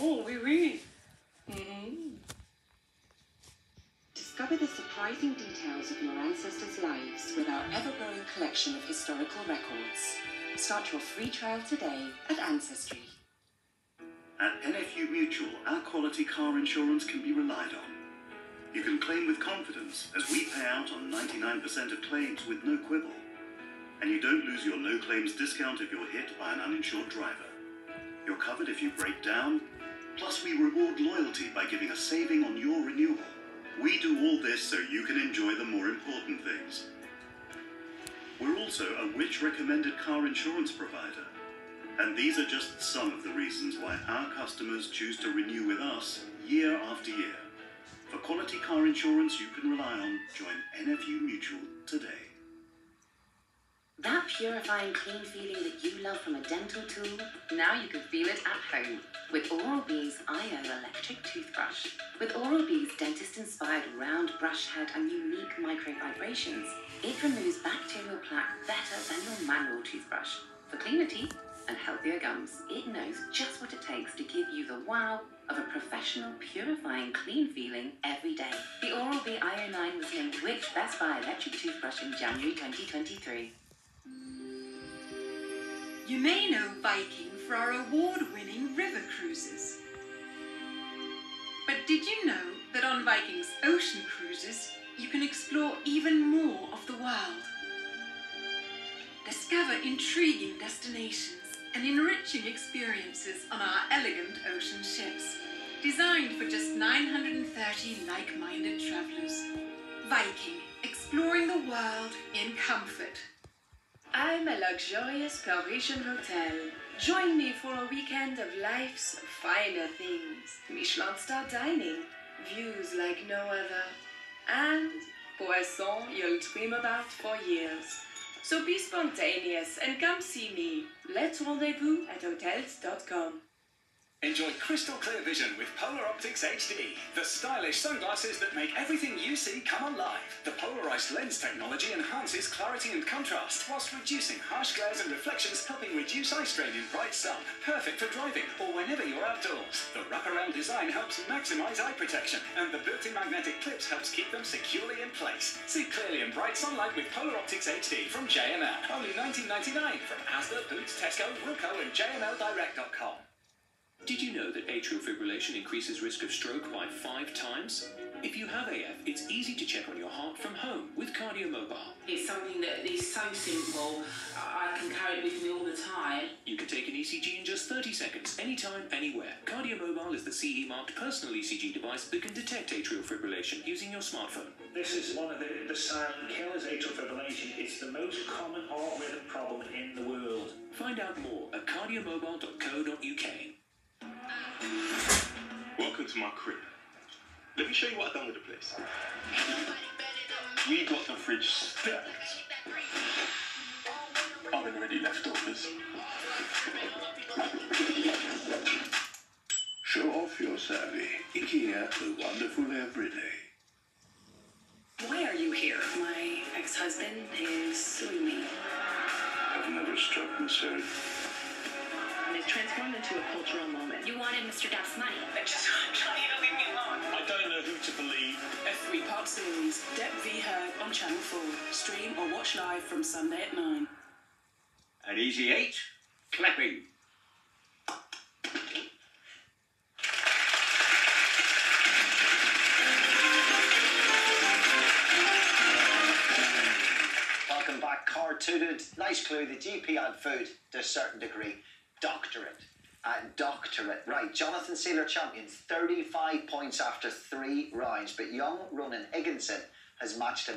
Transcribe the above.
Oh, oui, oui. Mm-hmm. Discover the surprising details of your ancestors' lives with our ever growing collection of historical records. Start your free trial today at Ancestry. At NFU Mutual, our quality car insurance can be relied on. You can claim with confidence as we pay out on 99% of claims with no quibble. And you don't lose your no claims discount if you're hit by an uninsured driver. You're covered if you break down, plus we reward loyalty by giving a saving on your renewal. We do all this so you can enjoy the more important things. We're also a Which recommended car insurance provider. And these are just some of the reasons why our customers choose to renew with us year after year. For quality car insurance you can rely on, join NFU Mutual today. That purifying clean feeling that you love from a dental tool, now you can feel it at home with Oral-B's IO electric toothbrush. With Oral-B's dentist-inspired round brush head and unique micro vibrations, it removes bacterial plaque better than your manual toothbrush. For cleaner teeth and healthier gums, it knows just what it takes to give you the wow of a professional, purifying, clean feeling every day. The Oral-B IO9 was named Which Best Buy electric toothbrush in January 2023. You may know Viking for our award winning river cruises. But did you know that on Viking's ocean cruises, you can explore even more of the world? Discover intriguing destinations and enriching experiences on our elegant ocean ships, designed for just 930 like minded travelers. Viking, exploring the world in comfort. I'm a luxurious Parisian hotel. Join me for a weekend of life's finer things. Michelin star dining, views like no other, and poisson you'll dream about for years. So be spontaneous and come see me. Let's rendezvous at hotels.com. Enjoy crystal clear vision with Polar Optics HD, the stylish sunglasses that make everything you see come alive. The polarized lens technology enhances clarity and contrast whilst reducing harsh glares and reflections, helping reduce eye strain in bright sun. Perfect for driving or whenever you're outdoors. The wraparound design helps maximize eye protection, and the built-in magnetic clips helps keep them securely in place. See clearly in bright sunlight with Polar Optics HD from JML. Only 19.99 from Asda, Boots, Tesco, Wilko, and JMLDirect.com. Did you know that atrial fibrillation increases risk of stroke by five times? If you have AF, it's easy to check on your heart from home with KardiaMobile. It's something that is so simple. I I can carry it with me all the time. You can take an ECG in just 30 seconds, anytime, anywhere. KardiaMobile is the CE marked personal ECG device that can detect atrial fibrillation using your smartphone. This is one of the, the silent killers, atrial fibrillation. It's the most common heart rhythm problem in the world. Find out more at kardiamobile.co.uk. To my crib. Let me show you what I've done with the place. We got the fridge stacked. Oven ready leftovers. Show off your savvy. IKEA, the wonderful everyday. Why are you here? My ex-husband is suing me. I've never struck sir. And it's transformed into a cultural moment. You wanted Mr. Depp's money. I just want you to leave me alone. I don't know who to believe. A three-part series, Depp v. Heard on Channel 4. Stream or watch live from Sunday at 9. At Easy eight, clapping. Welcome back, cartooted. Nice clue. The GP had food to a certain degree. Doctorate. Uh, doctorate. Right. Jonathan Sealer champions. 35 points after three rounds. But young Ronan Higginson has matched him.